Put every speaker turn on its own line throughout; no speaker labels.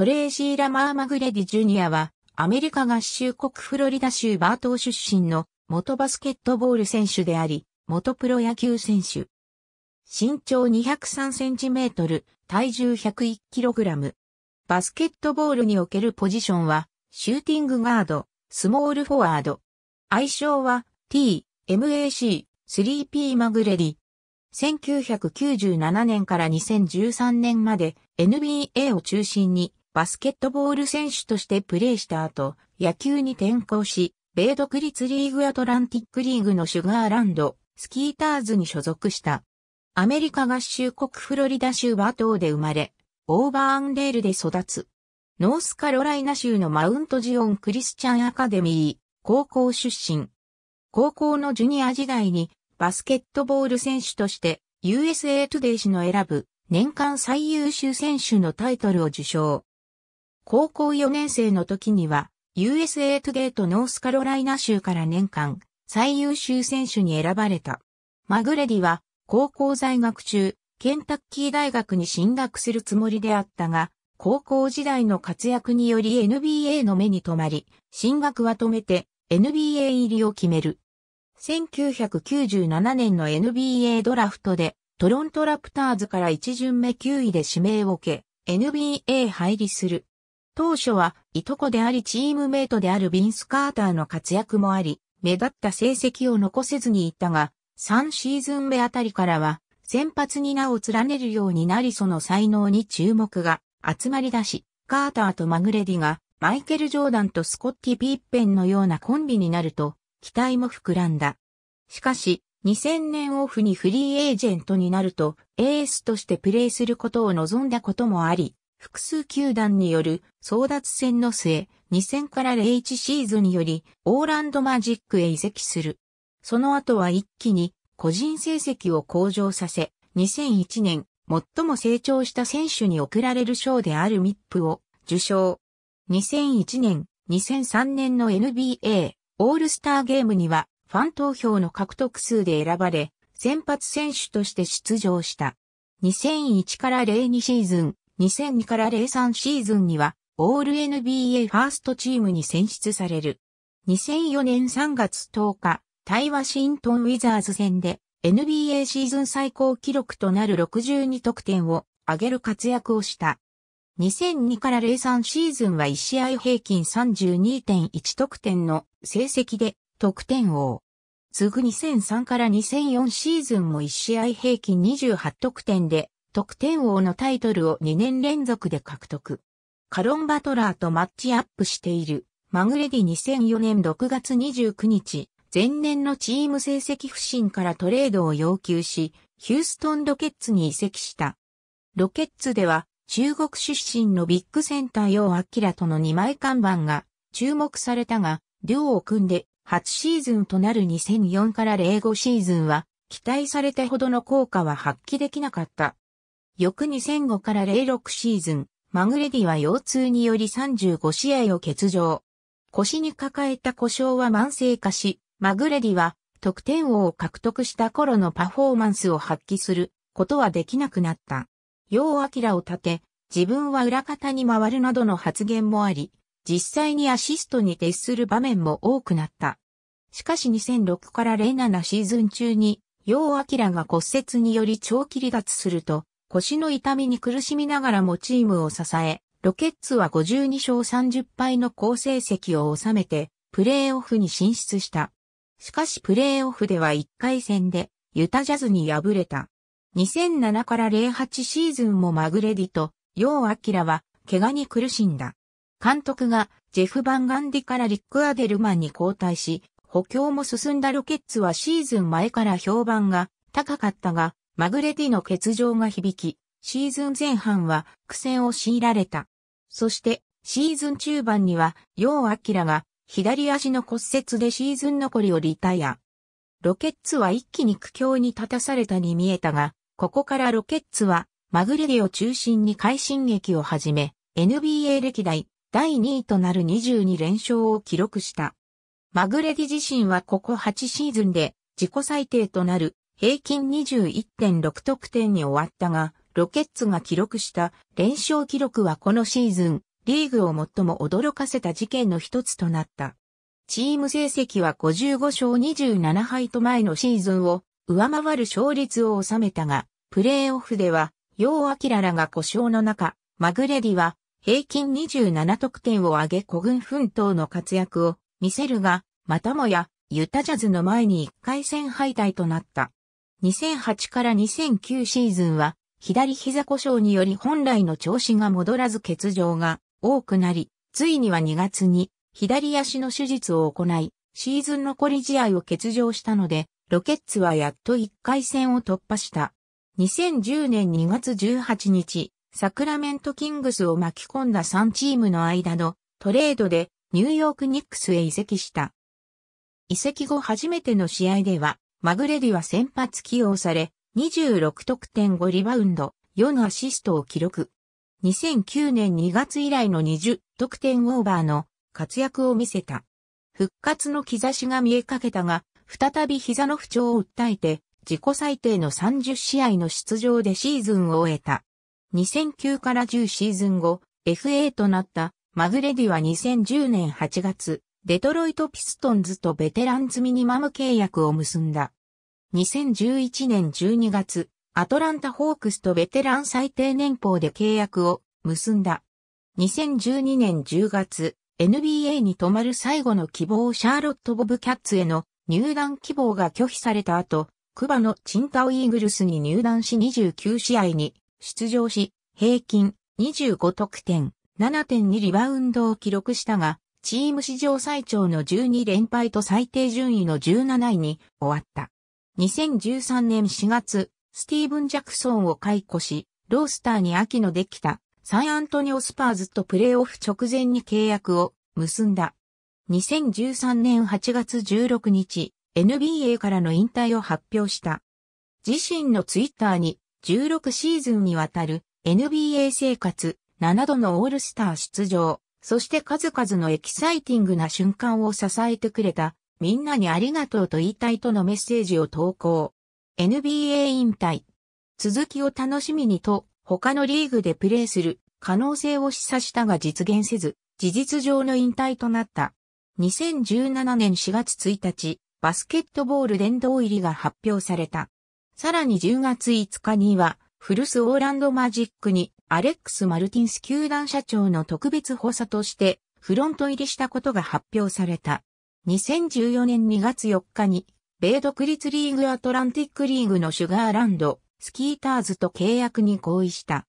トレーシー・ラマー・マグレディ・ジュニアは、アメリカ合衆国フロリダ州バートー出身の元バスケットボール選手であり、元プロ野球選手。身長203センチメートル、体重101キログラム。バスケットボールにおけるポジションは、シューティングガード、スモールフォワード。愛称は T-Mac、3P マグレディ。1997年から2013年まで NBA を中心にバスケットボール選手としてプレーした後、野球に転向し、米独立リーグアトランティックリーグのシュガーランド、スキーターズに所属した。アメリカ合衆国フロリダ州バトーで生まれ、オーバーアンデールで育つ。ノースカロライナ州のマウントジオンクリスチャンアカデミー、高校出身。高校のジュニア時代にバスケットボール選手として USA Today 氏の選ぶ年間最優秀選手のタイトルを受賞。高校4年生の時には USA Today とノースカロライナ州から年間最優秀選手に選ばれた。マグレディは高校在学中、ケンタッキー大学に進学するつもりであったが、高校時代の活躍により NBA の目に留まり、進学は止めて NBA 入りを決める。1997年の NBA ドラフトでトロントラプターズから1巡目9位で指名を受け、NBA 入りする。当初はいとこでありチームメイトであるビンス・カーターの活躍もあり、目立った成績を残せずにいったが、3シーズン目あたりからは、先発に名を連ねるようになりその才能に注目が集まり出し、カーターとマグレディがマイケル・ジョーダンとスコッティ・ピッペンのようなコンビになると、期待も膨らんだ。しかし、2000年オフにフリーエージェントになると、エースとしてプレーすることを望んだこともあり、複数球団による争奪戦の末、2000から01シーズンにより、オーランドマジックへ移籍する。その後は一気に個人成績を向上させ、2001年、最も成長した選手に贈られる賞であるミップを受賞。2001年、2003年の NBA オールスターゲームにはファン投票の獲得数で選ばれ、先発選手として出場した。2001から02シーズン、2002から03シーズンには、オール NBA ファーストチームに選出される。2004年3月10日、対ワシントンウィザーズ戦で NBA シーズン最高記録となる62得点を上げる活躍をした。2002から03シーズンは1試合平均32.1得点の成績で得点王。次ぐ2003から2004シーズンも1試合平均28得点で得点王のタイトルを2年連続で獲得。カロンバトラーとマッチアップしているマグレディ2004年6月29日、前年のチーム成績不振からトレードを要求し、ヒューストンロケッツに移籍した。ロケッツでは中国出身のビッグセンターヨウ・アキラとの2枚看板が注目されたが、両を組んで初シーズンとなる2004から05シーズンは期待されたほどの効果は発揮できなかった。翌2005から06シーズン、マグレディは腰痛により35試合を欠場。腰に抱えた故障は慢性化し、マグレディは得点王を獲得した頃のパフォーマンスを発揮することはできなくなった。ヨウアキラを立て、自分は裏方に回るなどの発言もあり、実際にアシストに徹する場面も多くなった。しかし2006から07シーズン中に、ヨウアキラが骨折により長期離脱すると、腰の痛みに苦しみながらもチームを支え、ロケッツは52勝30敗の好成績を収めて、プレーオフに進出した。しかしプレーオフでは1回戦で、ユタジャズに敗れた。2007から08シーズンもマグレディと、ヨウ・アキラは、怪我に苦しんだ。監督が、ジェフ・バンガンディからリック・アデルマンに交代し、補強も進んだロケッツはシーズン前から評判が高かったが、マグレディの欠場が響き、シーズン前半は苦戦を強いられた。そして、シーズン中盤には、ヨウ・アキラが左足の骨折でシーズン残りをリタイア。ロケッツは一気に苦境に立たされたに見えたが、ここからロケッツは、マグレディを中心に快進撃を始め、NBA 歴代第2位となる22連勝を記録した。マグレディ自身はここ8シーズンで自己最低となる平均21.6得点に終わったが、ロケッツが記録した連勝記録はこのシーズンリーグを最も驚かせた事件の一つとなった。チーム成績は55勝27敗と前のシーズンを上回る勝率を収めたが、プレーオフでは、ヨーアキラらが故障の中、マグレディは平均27得点を上げ古軍奮闘の活躍を見せるが、またもやユタジャズの前に1回戦敗退となった。2008から2009シーズンは左膝故障により本来の調子が戻らず欠場が多くなり、ついには2月に左足の手術を行い、シーズン残り試合を欠場したので、ロケッツはやっと1回戦を突破した。2010年2月18日、サクラメントキングスを巻き込んだ3チームの間のトレードでニューヨークニックスへ移籍した。移籍後初めての試合では、マグレディは先発起用され、26得点5リバウンド、4アシストを記録。2009年2月以来の20得点オーバーの活躍を見せた。復活の兆しが見えかけたが、再び膝の不調を訴えて、自己最低の30試合の出場でシーズンを終えた。2009から10シーズン後、FA となったマグレディは2010年8月、デトロイトピストンズとベテランズミニマム契約を結んだ。2011年12月、アトランタホークスとベテラン最低年俸で契約を結んだ。2012年10月、NBA に留まる最後の希望シャーロット・ボブキャッツへの入団希望が拒否された後、クバのチンタオイーグルスに入団し29試合に出場し、平均25得点、7.2リバウンドを記録したが、チーム史上最長の12連敗と最低順位の17位に終わった。2013年4月、スティーブン・ジャクソンを解雇し、ロースターに秋のできたサンアントニオスパーズとプレーオフ直前に契約を結んだ。2013年8月16日、NBA からの引退を発表した。自身のツイッターに16シーズンにわたる NBA 生活7度のオールスター出場、そして数々のエキサイティングな瞬間を支えてくれたみんなにありがとうと言いたいとのメッセージを投稿。NBA 引退。続きを楽しみにと他のリーグでプレーする可能性を示唆したが実現せず、事実上の引退となった。2017年4月1日、バスケットボール殿堂入りが発表された。さらに10月5日には、フルスオーランドマジックにアレックス・マルティンス球団社長の特別補佐としてフロント入りしたことが発表された。2014年2月4日に、米独立リーグアトランティックリーグのシュガーランド、スキーターズと契約に合意した。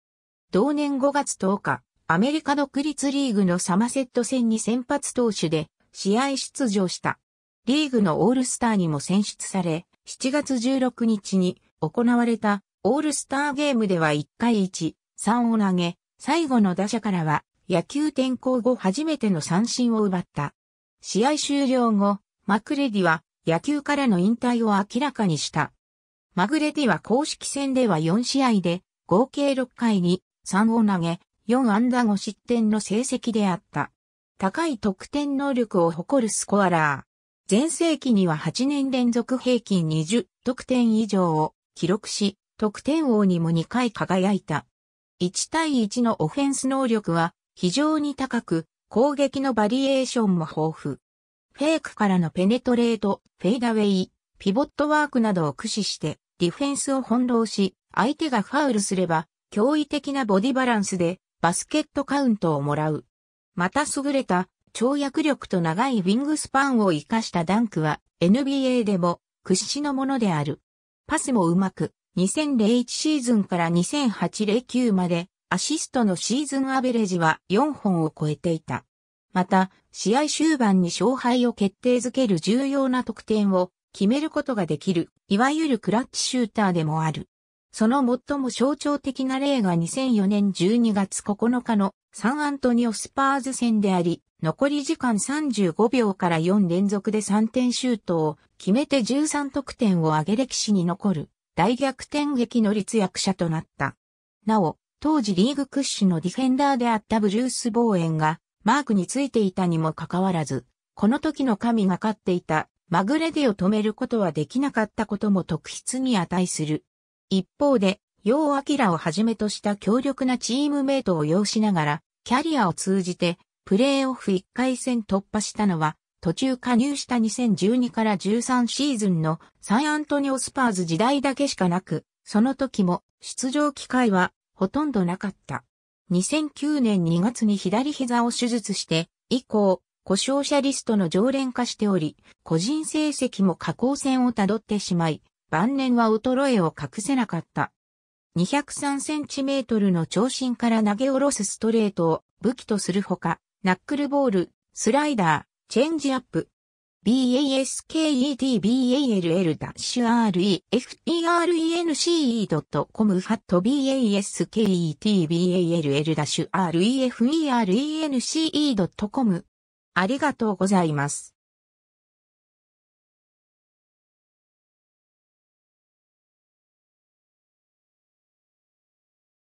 同年5月10日、アメリカ独立リーグのサマセット戦に先発投手で試合出場した。リーグのオールスターにも選出され、7月16日に行われたオールスターゲームでは1回1、3を投げ、最後の打者からは野球転向後初めての三振を奪った。試合終了後、マクレディは野球からの引退を明らかにした。マグレディは公式戦では4試合で合計6回に3を投げ、4安打5失点の成績であった。高い得点能力を誇るスコアラー。前世紀には8年連続平均20得点以上を記録し、得点王にも2回輝いた。1対1のオフェンス能力は非常に高く、攻撃のバリエーションも豊富。フェイクからのペネトレート、フェイダウェイ、ピボットワークなどを駆使してディフェンスを翻弄し、相手がファウルすれば、驚異的なボディバランスでバスケットカウントをもらう。また優れた跳躍力と長いウィングスパンを活かしたダンクは NBA でも屈指のものである。パスもうまく、2001シーズンから2008-09までアシストのシーズンアベレージは4本を超えていた。また、試合終盤に勝敗を決定づける重要な得点を決めることができる、いわゆるクラッチシューターでもある。その最も象徴的な例が2004年12月9日のサンアントニオスパーズ戦であり、残り時間35秒から4連続で3点シュートを決めて13得点を上げ歴史に残る大逆転劇の立役者となった。なお、当時リーグ屈指のディフェンダーであったブルース・ボーエンがマークについていたにもかかわらず、この時の神がかっていたマグレディを止めることはできなかったことも特筆に値する。一方で、ヨーアキラをはじめとした強力なチームメイトを要しながら、キャリアを通じてプレーオフ1回戦突破したのは途中加入した2012から13シーズンのサンアントニオスパーズ時代だけしかなく、その時も出場機会はほとんどなかった。2009年2月に左膝を手術して以降、故障者リストの常連化しており、個人成績も下降線をたどってしまい、晩年は衰えを隠せなかった。203センチメートルの長身から投げ下ろすストレートを武器とするほか、ナックルボール、スライダー、チェンジアップ。basketball-refrence.com ファット basketball-refrence.com ありがとうございます。